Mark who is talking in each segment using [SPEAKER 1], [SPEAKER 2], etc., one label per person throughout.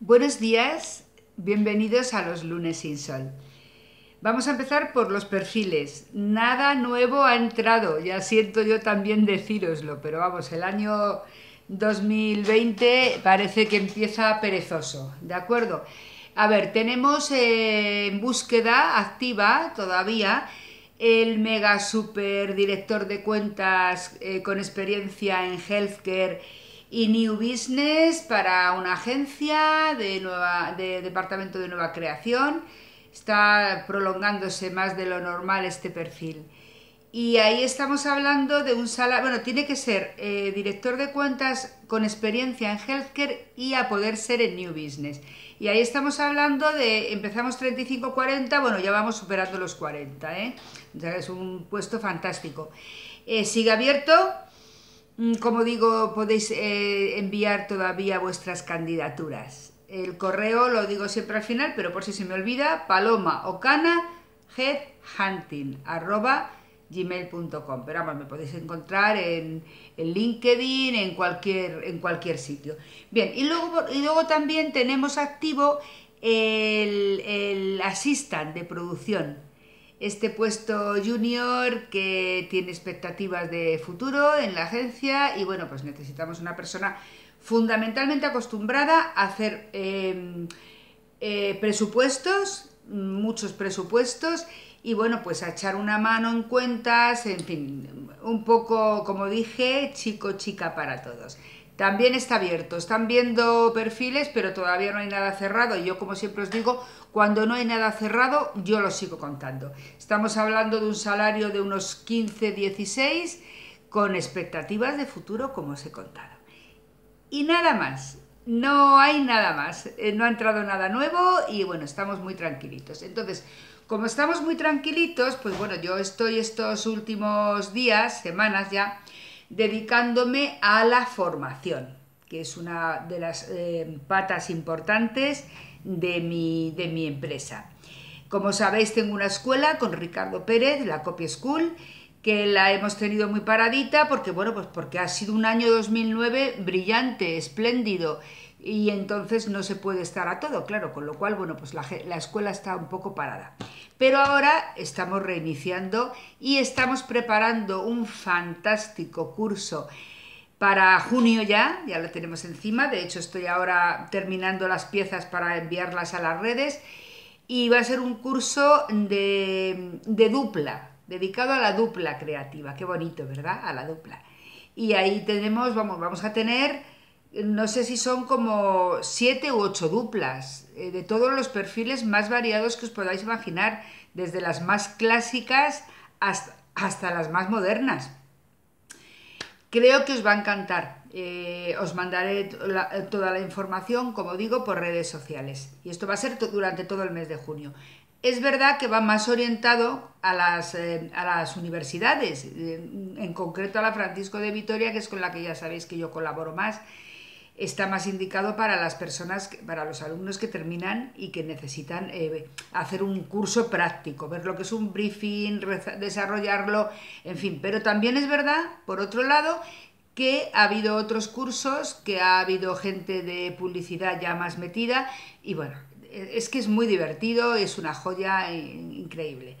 [SPEAKER 1] Buenos días, bienvenidos a los lunes sin sol. Vamos a empezar por los perfiles. Nada nuevo ha entrado, ya siento yo también decíroslo, pero vamos, el año 2020 parece que empieza perezoso, ¿de acuerdo? A ver, tenemos eh, en búsqueda activa todavía el mega super director de cuentas eh, con experiencia en healthcare y New Business para una agencia de, nueva, de departamento de nueva creación. Está prolongándose más de lo normal este perfil. Y ahí estamos hablando de un salario, bueno, tiene que ser eh, director de cuentas con experiencia en healthcare y a poder ser en New Business. Y ahí estamos hablando de, empezamos 35-40, bueno, ya vamos superando los 40, ¿eh? O es un puesto fantástico. Eh, sigue abierto, como digo, podéis eh, enviar todavía vuestras candidaturas. El correo lo digo siempre al final, pero por si se me olvida, paloma ocana headhunting arroba gmail.com. Pero vamos, me podéis encontrar en, LinkedIn, en cualquier, en cualquier sitio. Bien, y luego, y luego también tenemos activo el, el de producción este puesto junior que tiene expectativas de futuro en la agencia y bueno, pues necesitamos una persona fundamentalmente acostumbrada a hacer em, eh, presupuestos, muchos presupuestos y bueno, pues a echar una mano en cuentas, en fin, un poco, como dije, chico, chica para todos. También está abierto, están viendo perfiles, pero todavía no hay nada cerrado. Y yo, como siempre os digo, cuando no hay nada cerrado, yo lo sigo contando. Estamos hablando de un salario de unos 15, 16, con expectativas de futuro, como os he contado. Y nada más, no hay nada más, eh, no ha entrado nada nuevo y bueno, estamos muy tranquilitos. Entonces, como estamos muy tranquilitos, pues bueno, yo estoy estos últimos días, semanas ya, dedicándome a la formación, que es una de las eh, patas importantes de mi, de mi empresa. Como sabéis, tengo una escuela con Ricardo Pérez, la Copy School, que la hemos tenido muy paradita porque, bueno, pues porque ha sido un año 2009 brillante, espléndido y entonces no se puede estar a todo, claro, con lo cual, bueno, pues la, la, escuela está un poco parada. Pero ahora estamos reiniciando y estamos preparando un fantástico curso para junio ya, ya lo tenemos encima, de hecho estoy ahora terminando las piezas para enviarlas a las redes y va a ser un curso de, de dupla, dedicado a la dupla creativa, qué bonito, ¿verdad? A la dupla. Y ahí tenemos, vamos, vamos a tener no sé si son como siete u ocho duplas, eh, de todos los perfiles más variados que os podáis imaginar, desde las más clásicas hasta, hasta las más modernas. Creo que os va a encantar. Eh, os mandaré toda la información, como digo, por redes sociales. Y esto va a ser durante todo el mes de junio. Es verdad que va más orientado a las, eh, a las universidades, en concreto a la Francisco de Vitoria, que es con la que ya sabéis que yo colaboro más está más indicado para las personas, para los alumnos que terminan y que necesitan eh, hacer un curso práctico, ver lo que es un briefing, desarrollarlo, en fin. Pero también es verdad, por otro lado, que ha habido otros cursos, que ha habido gente de publicidad ya más metida y bueno, es que es muy divertido, es una joya increíble.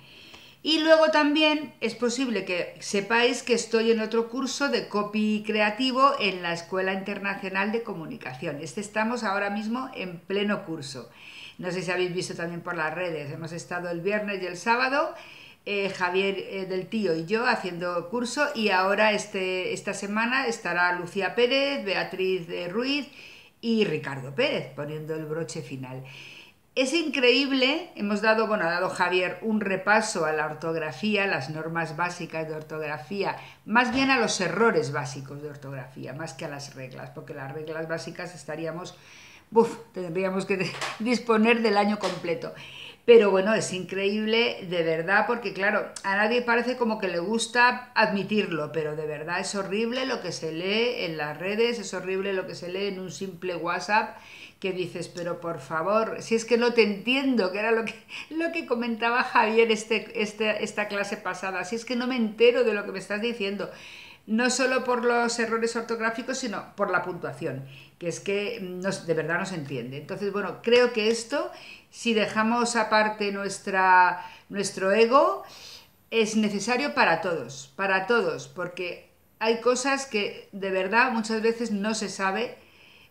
[SPEAKER 1] Y luego también es posible que sepáis que estoy en otro curso de copy creativo en la Escuela Internacional de Comunicación. Este estamos ahora mismo en pleno curso. No sé si habéis visto también por las redes. Hemos estado el viernes y el sábado, eh, Javier eh, del Tío y yo haciendo curso y ahora este, esta semana estará Lucía Pérez, Beatriz de Ruiz y Ricardo Pérez poniendo el broche final. Es increíble, hemos dado, bueno, ha dado Javier un repaso a la ortografía, las normas básicas de ortografía, más bien a los errores básicos de ortografía, más que a las reglas, porque las reglas básicas estaríamos, uff, tendríamos que disponer del año completo. Pero bueno, es increíble, de verdad, porque claro, a nadie parece como que le gusta admitirlo, pero de verdad es horrible lo que se lee en las redes, es horrible lo que se lee en un simple WhatsApp que dices, pero por favor, si es que no te entiendo, que era lo que, lo que comentaba Javier este, este, esta clase pasada, si es que no me entero de lo que me estás diciendo, no solo por los errores ortográficos, sino por la puntuación, que es que de verdad no se entiende. Entonces, bueno, creo que esto, si dejamos aparte nuestra, nuestro ego, es necesario para todos, para todos, porque hay cosas que de verdad muchas veces no se sabe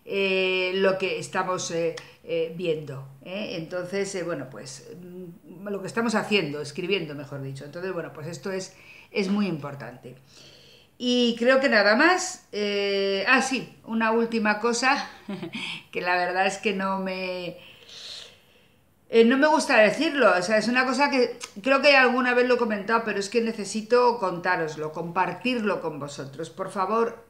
[SPEAKER 1] eh, lo que estamos eh, eh, viendo. Entonces, bueno, pues mm, lo que estamos haciendo, escribiendo, mejor dicho. Entonces, bueno, pues esto es, es muy importante. Y creo que nada más. ah, sí, una última cosa, que la verdad es que no me eh, no me gusta decirlo, o sea, es una cosa que creo que alguna vez lo he comentado, pero es que necesito contároslo, compartirlo con vosotros. Por favor,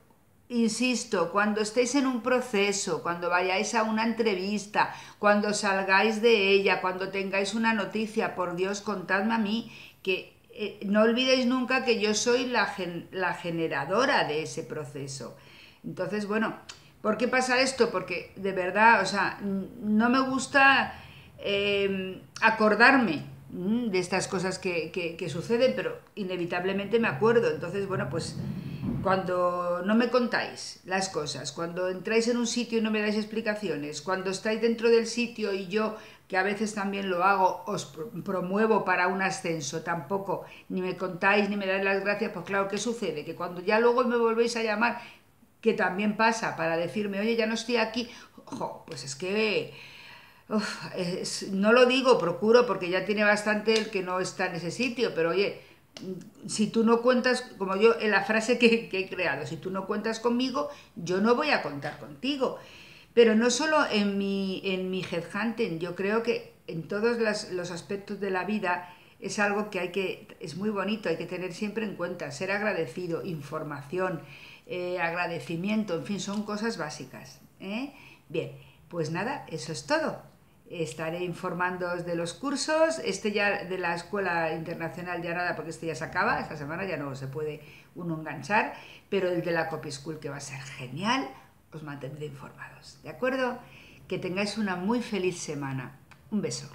[SPEAKER 1] insisto, cuando estéis en un proceso, cuando vayáis a una entrevista, cuando salgáis de ella, cuando tengáis una noticia, por Dios, contadme a mí que eh, no olvidéis nunca que yo soy la, la generadora de ese proceso. Entonces, bueno, ¿por qué pasa esto? Porque de verdad, o sea, no me gusta Em, acordarme mm, de estas cosas que, suceden, pero inevitablemente me acuerdo. Entonces, bueno, pues cuando no me contáis las cosas, cuando entráis en un sitio y no me dais explicaciones, cuando estáis dentro del sitio y yo, que a veces también lo hago, os promuevo para un ascenso, tampoco ni me contáis ni me dais las gracias, pues claro, ¿qué sucede? Que cuando ya luego me volvéis a llamar, que también pasa, para decirme, oye, ya no estoy aquí, ojo, pues es que no lo digo, procuro, porque ya tiene bastante el que no está en ese sitio, pero oye, si tú no cuentas, como yo en la frase que, he creado, si tú no cuentas conmigo, yo no voy a contar contigo. Pero no solo en mi, en mi headhunting, yo creo que en todos los aspectos de la vida es algo que hay que, es muy bonito, hay que tener siempre en cuenta, ser agradecido, información, eh, agradecimiento, en fin, son cosas básicas. ¿eh? Bien, pues nada, eso es todo estaré informándoos de los cursos. Este ya de la Escuela Internacional ya nada, porque este ya se acaba, esta semana ya no se puede uno enganchar, pero el de la Copy School que va a ser genial, os mantendré informados. ¿De acuerdo? Que tengáis una muy feliz semana. Un beso.